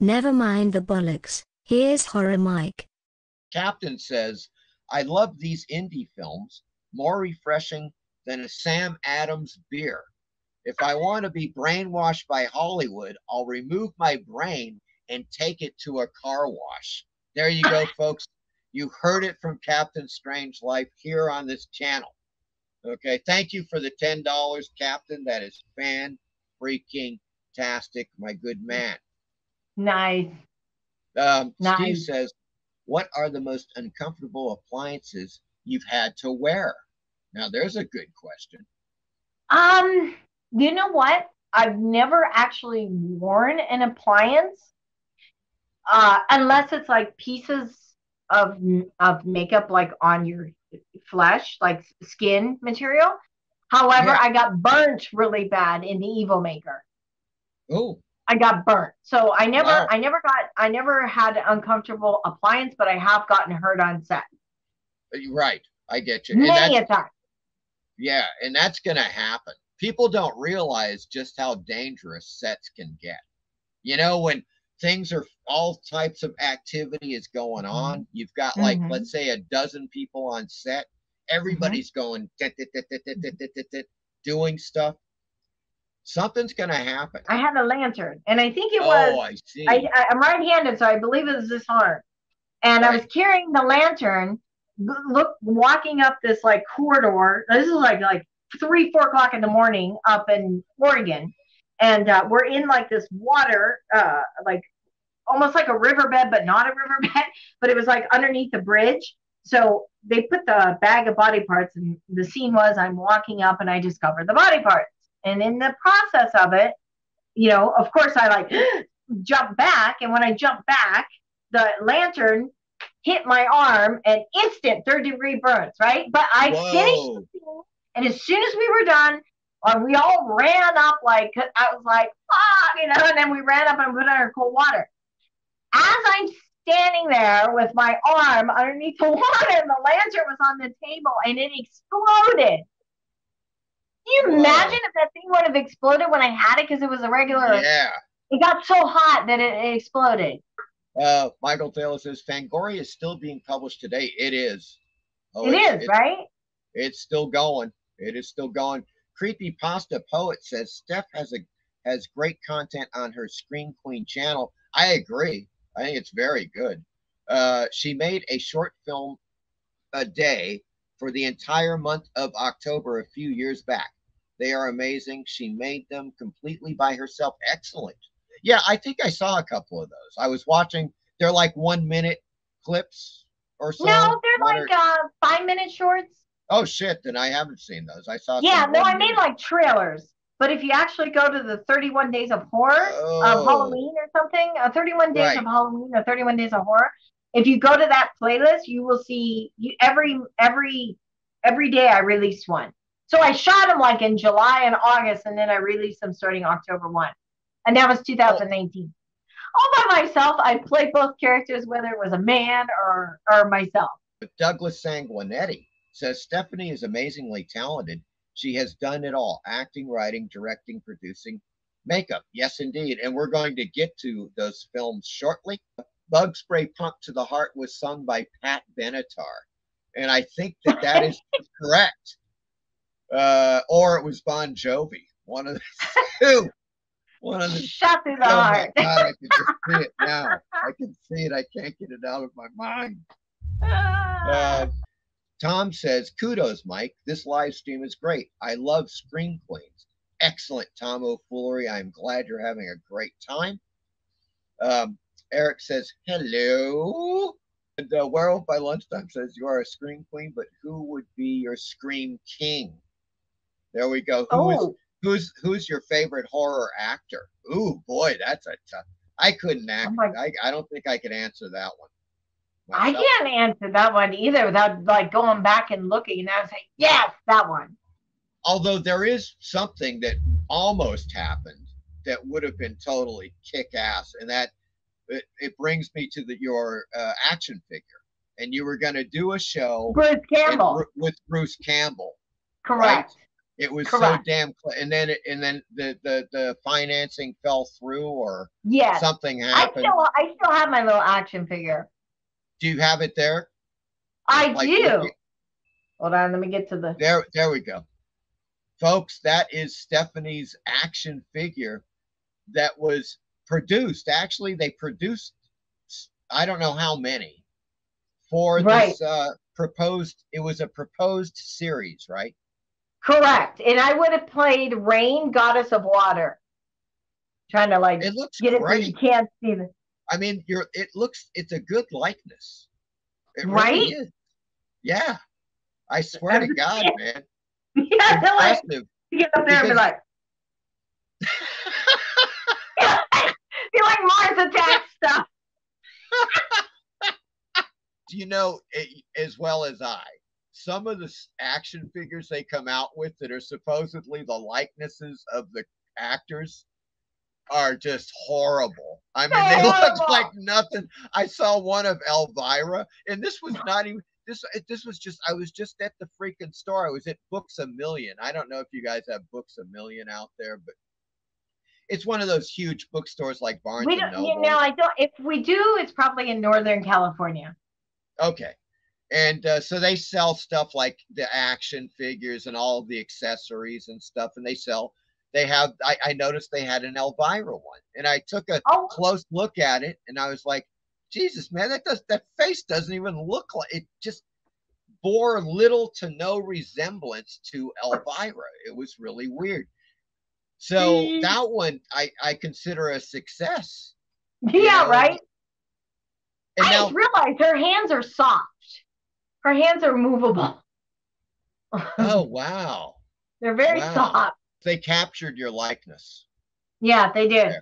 Never mind the bollocks. Here's Horror Mike. Captain says, I love these indie films, more refreshing than a Sam Adams beer. If I want to be brainwashed by Hollywood, I'll remove my brain and take it to a car wash. There you go, folks. You heard it from Captain Strange Life here on this channel. Okay. Thank you for the $10, Captain. That is fan freaking tastic, my good man. Nice. Um, Nice. Steve says, What are the most uncomfortable appliances you've had to wear? Now, there's a good question. Um, you know what? I've never actually worn an appliance, uh, unless it's like pieces of of makeup, like on your flesh, like skin material. However, Yeah. I got burnt really bad in the Evil Maker. Oh, I got burnt. So I never, wow. I never got, I never had uncomfortable appliance, but I have gotten hurt on set. Uh, right, I get you. Many a time. Yeah, and that's going to happen. People don't realize just how dangerous sets can get. You know, when things are all types of activity is going mm-hmm. on, you've got like mm-hmm. let's say a dozen people on set. Mm-hmm. Everybody's mm-hmm. going doing stuff Something's going to happen. I had a lantern, and I think it was. oh, was. I see. I, I, I'm right-handed, so I believe it was this arm. And I was carrying the lantern, look, walking up this like corridor. This is like like three, four o'clock in the morning up in Oregon, and uh, we're in like this water, uh, like almost like a riverbed, but not a riverbed. But it was like underneath the bridge. So they put the bag of body parts, and the scene was I'm walking up and I discover the body parts. And in the process of it, you know, of course, I like jump back, and when I jump back, the lantern hit my arm and instant third degree burns, right? But I finished Whoa. the scene, and as soon as we were done, uh, we all ran up like I was like, fuck, you know, and then we ran up and put under cold water. As I'm standing there with my arm underneath the water, and the lantern was on the table and it exploded. Can you imagine if that thing would have exploded when I had it because it was a regular? Yeah. It got so hot that it, it exploded. Uh, Michael Taylor says Fangoria is still being published today. It is. Oh, it it's- is, it's- right? It's still going. It is still going. Creepy Pasta Poet says Steph has a has great content on her Scream Queen channel. I agree. I think it's very good. Uh, she made a short film a day for the entire month of October a few years back. They are amazing. She made them completely by herself. Excellent. Yeah, I think I saw a couple of those. I was watching. They're like one minute clips or so. no, they're One like or- uh, five minute shorts. Oh shit! Then I haven't seen those. I saw. Yeah, no, I made minute. like trailers. But if you actually go to the 31 Days of Horror Oh. of Halloween or something, uh, 31 Days Right. of Halloween or 31 Days of Horror, if you go to that playlist, you will see you every every every day I release one. So I shot them like in July and August, and then I released them starting October 1. And that was 2019. All by myself, I played both characters, whether it was a man or or myself. But Douglas Sanguinetti says Stephanie is amazingly talented. She has done it all acting, writing, directing, producing, makeup. Yes, indeed. And we're going to get to those films shortly. Bug Spray Pump to the Heart was sung by Pat Benatar. And I think that that is correct. Uh, or it was Bon Jovi. One of the two. One of the through the Oh my. God, I can just see it now. I can see it. I can't get it out of my mind. Uh, Tom says, kudos, Mike. This live stream is great. I love Scream Queens. Excellent, Tom O'Foolery. I'm glad you're having a great time. Um, Eric says, hello. And uh, Werewolf by Lunchtime says, you are a Scream Queen, but who would be your Scream King? There we go. Who is oh, who's who's your favorite horror actor? Ooh, boy, that's a tough. I couldn't act. Oh I, I don't think I could answer that one. I can't answer that one either without like going back and looking. And I was like, yes, that one. Although there is something that almost happened that would have been totally kick ass, and that it, it brings me to the, your uh, action figure. And you were going to do a show Bruce Campbell. with Bruce Campbell, Correct. It was so damn cl- and then it, and then the, the the financing fell through or yeah, something happened. I still I still have my little action figure. Do you have it there? I Like, do. Hold on, let me get to the There, there we go. Folks, that is Stephanie's action figure that was produced. Actually, they produced I don't know how many for Right. this uh proposed it was a proposed series, right? Correct. And I would have played Rain, Goddess of Water. Trying to like It looks get it so you can't see the I mean, you're it looks it's a good likeness. It Right? really is. Yeah. I swear to God, man. Yeah, they're like you get up there and be like be like Mars attack stuff. Do you know it, as well as I? Some of the action figures they come out with that are supposedly the likenesses of the actors are just horrible. I mean, they look like nothing. I saw one of Elvira, and this was not even this. This was just. I was just at the freaking store. I was at Books a Million. I don't know if you guys have Books a Million out there, but it's one of those huge bookstores like Barnes We and don't Noble. you know, I don't if we do, it's probably in Northern California. Okay. And uh, so they sell stuff like the action figures and all the accessories and stuff. And they sell, they have, I, I noticed they had an Elvira one. And I took a Oh close look at it and I was like, Jesus, man, that does, that face doesn't even look like it just bore little to no resemblance to Elvira. It was really weird. So Mm. that one I, I consider a success. yeah, know, right? And I now, just realized her hands are soft. Her hands are movable. oh, wow. They're very wow. soft. They captured your likeness. Yeah, they did.